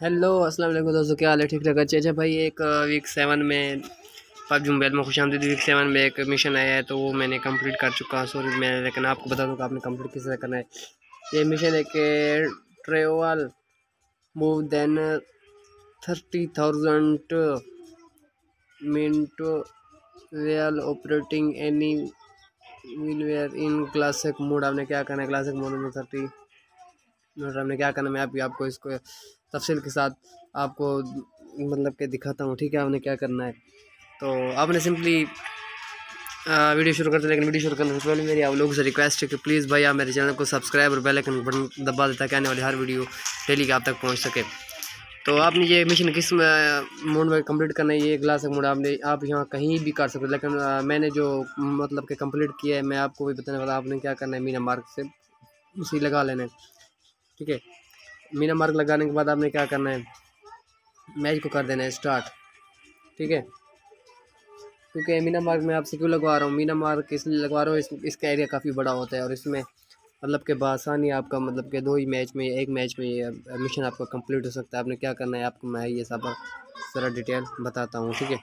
Hello, अस्सलाम वालेकुम दोस्तों, क्या हाल है? ठीक ठाक अच्छे अच्छा भाई, एक वीक सेवन में पबजी मोबाइल में खुश आमदी वीक सेवन में एक मिशन आया है तो वो मैंने कंप्लीट कर चुका हूँ। सॉरी मैं, लेकिन आपको बता दूँ आपने कंप्लीट किस तरह करना है। ये मिशन है कि travel move then thirty thousand minute well operating any will where in classic mode आपने क्या करना है? क्लासिक मोड में थर्टी मिनट आपने क्या करना है? मैं आपको इसको तफसील के साथ आपको मतलब के दिखाता हूँ ठीक है? आपने क्या करना है? तो आपने सिंपली वीडियो शुरू करते लेकिन वीडियो शुरू करने से पहले मेरी आप लोगों से रिक्वेस्ट है कि प्लीज़ भाई आप मेरे चैनल को सब्सक्राइब और बेल आइकन बटन दबा देता कि आने वाली हर वीडियो डेली आप तक पहुँच सके। तो आपने ये मिशन किस मोड में कंप्लीट करना है? ये ग्लास मोड आपने आप यहाँ कहीं भी कर सकते लेकिन आ, मैंने जो मतलब कि कंप्लीट किया है मैं आपको भी बताने वाला आपने क्या करना है? मीना मार्क से उसी लगा लेना है ठीक है? मीना मार्क लगाने के बाद आपने क्या करना है? मैच को कर देना है स्टार्ट ठीक है? क्योंकि मीना मार्क में आपसे क्यों लगवा रहा हूँ? मीना मार्क इसलिए लगवा रहा हूँ इस, इसका एरिया काफ़ी बड़ा होता है और इसमें मतलब के बासानी आपका मतलब के दो ही मैच में एक मैच में मिशन आपका कंप्लीट हो सकता है। आपने क्या करना है? आपको मैं ये सब सारा डिटेल बताता हूँ ठीक है?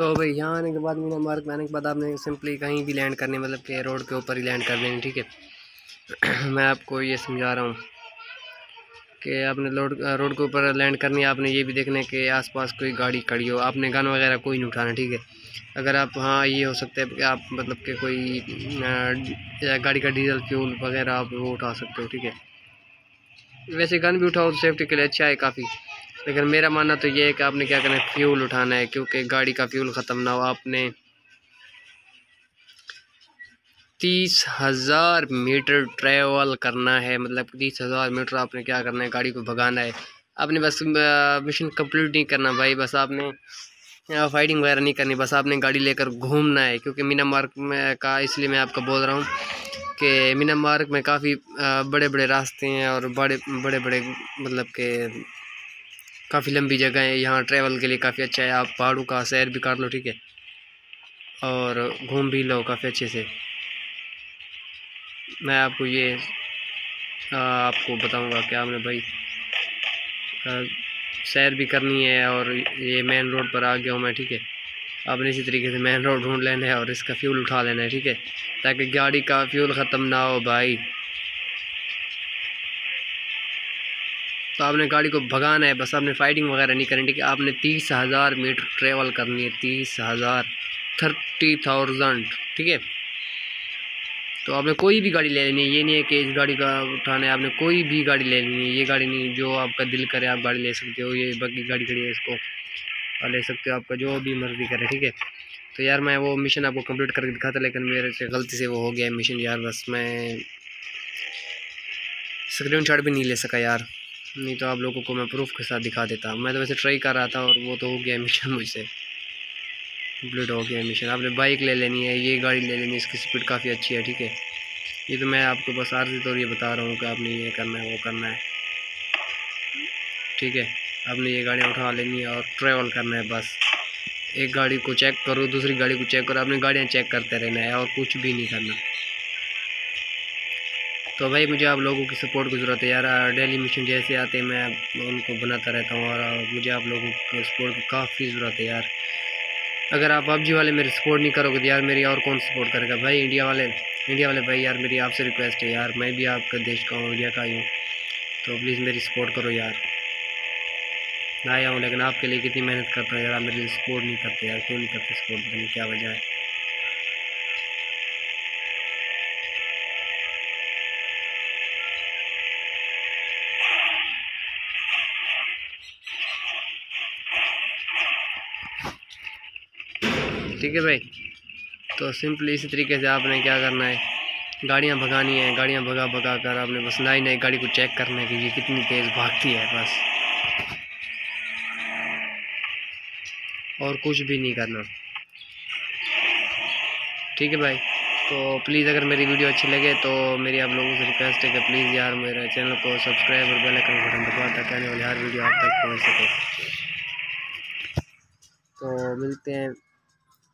तो भाई यहाँ आने के बाद मीना मार्ग में आने के बाद आपने सिंपली कहीं भी लैंड करने मतलब कि रोड के ऊपर ही लैंड कर देंगे ठीक है? मैं आपको ये समझा रहा हूँ कि आपने रोड रोड के ऊपर लैंड करनी है, आपने ये भी देखना है कि आसपास कोई गाड़ी खड़ी हो, आपने गन वगैरह कोई नहीं उठाना, ठीक है? अगर आप हाँ ये हो सकता है कि आप मतलब कि कोई गाड़ी का डीजल फ्यूल वगैरह आप वो उठा सकते हो, ठीक है? वैसे गन भी उठाओ तो सेफ्टी के लिए अच्छा है काफ़ी। लेकिन मेरा मानना तो ये है कि आपने क्या करना है? फ्यूल उठाना है, क्योंकि गाड़ी का फ्यूल ख़त्म ना हो। आपने तीस हज़ार मीटर ट्रेवल करना है। मतलब तीस हज़ार मीटर आपने क्या करना है? गाड़ी को भगाना है। आपने बस मिशन कंप्लीट नहीं करना भाई। बस आपने फाइटिंग वगैरह नहीं करनी। बस आपने गाड़ी लेकर घूमना है। क्योंकि मीना मार्ग में का, इसलिए मैं आपको बोल रहा हूँ कि मीना मार्ग में काफ़ी बड़े बड़े रास्ते हैं और बड़े बड़े बड़े मतलब के काफ़ी लंबी जगह है यहाँ ट्रैवल के लिए काफ़ी अच्छा है। आप पहाड़ों का सैर भी कर लो ठीक है? और घूम भी लो काफ़ी अच्छे से। मैं आपको ये आ, आपको बताऊँगा क्या आपने भाई सैर भी करनी है और ये मेन रोड पर आ गया हूँ मैं ठीक है? आपने इसी तरीके से मेन रोड ढूंढ लेना है और इसका फ्यूल उठा लेना है ठीक है? ताकि गाड़ी का फ्यूल ख़त्म ना हो भाई। तो आपने गाड़ी को भगाना है, बस आपने फाइटिंग वगैरह नहीं करनी, ठीक है? आपने तीस हज़ार मीटर ट्रेवल करनी है, तीस हज़ार थर्टी थाउज़ेंड ठीक है? तो आपने कोई भी गाड़ी ले लेनी है, ये नहीं है कि इस गाड़ी का उठाना है, आपने कोई भी गाड़ी ले लेनी है, ये गाड़ी नहीं, जो आपका दिल करे आप गाड़ी ले सकते हो, ये बाकी गाड़ी खड़ी है, इसको और ले सकते हो, आपका जो भी मर्ज़ी करे, ठीक है? तो यार मैं वो मिशन आपको कंप्लीट करके दिखाता, लेकिन मेरे से गलती से वो हो गया मिशन यार बस मैं स्क्रीन भी नहीं ले सका यार। नहीं तो आप लोगों को मैं प्रूफ के साथ दिखा देता। मैं तो वैसे ट्राई कर रहा था और वो तो हो गया मिशन मुझसे। कंप्लीट हो गया मिशन आपने बाइक ले लेनी है, ये गाड़ी ले लेनी है, इसकी स्पीड काफ़ी अच्छी है, ठीक है? ये तो मैं आपको बस आर्जी तौर ये बता रहा हूँ कि आपने ये करना है, वो करना है। ठीक है? आपने ये गाड़ियाँ उठा लेनी है और ट्रैवल करना है बस। एक गाड़ी को चेक करो, दूसरी गाड़ी को चेक करो। आपने गाड़ियाँ चेक करते रहना है और कुछ भी नहीं करना। तो भाई मुझे आप लोगों की सपोर्ट की ज़रूरत है यार। डेली मिशन जैसे आते हैं, मैं उनको बनाता रहता हूँ और मुझे आप लोगों की सपोर्ट की काफ़ी ज़रूरत है यार। अगर आप पबजी वाले मेरी सपोर्ट नहीं करोगे तो यार मेरी और कौन सपोर्ट करेगा? भाई इंडिया वाले इंडिया वाले भाई यार, मेरी आपसे रिक्वेस्ट है यार। मैं भी आपका देश का हूँ इंडिया का ही हूँ। तो प्लीज़ मेरी सपोर्ट करो यार। मैं आया हूँ, लेकिन आपके लिए कितनी मेहनत करता हूँ यार। मेरे लिए सपोर्ट नहीं करते यार, क्यों नहीं करते सपोर्ट क्या वजह है। ठीक है भाई? तो सिंपली इसी तरीके से आपने क्या करना है? गाड़ियाँ भगानी है, गाड़ियाँ भगा भगा कर आपने बस नई नई गाड़ी को चेक करना है कि ये कितनी तेज़ भागती है बस। और कुछ भी नहीं करना। ठीक है भाई? तो प्लीज़ अगर मेरी वीडियो अच्छी लगे तो मेरी आप लोगों से रिक्वेस्ट है कि प्लीज़ यार मेरे चैनल को सब्सक्राइब और बेल आइकन बटन दबा ताकि आने वाली हर वीडियो आप तक पहुँच सके। तो मिलते हैं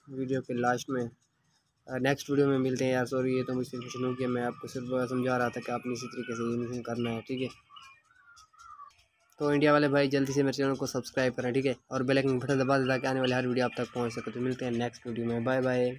वीडियो के लास्ट में नेक्स्ट वीडियो में मिलते हैं यार सॉरी ये तो मुझसे कुछ नहीं किया, मैं आपको सिर्फ़ समझा रहा था कि आपने इसी तरीके से ये मिशन करना है, ठीक है? तो इंडिया वाले भाई, जल्दी से मेरे चैनल को सब्सक्राइब करें, ठीक है? और बेल आइकन बटन दबा दें ताकि आने वाली हर वीडियो आप तक पहुँच सके। तो मिलते हैं नेक्स्ट वीडियो में। Bye bye